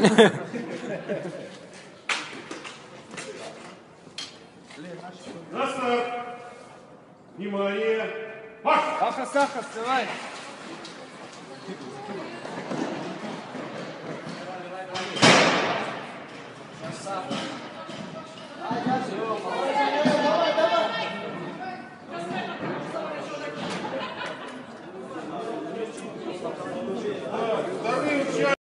На. Внимание. Марш! Саха, Саха, вставай. Красава.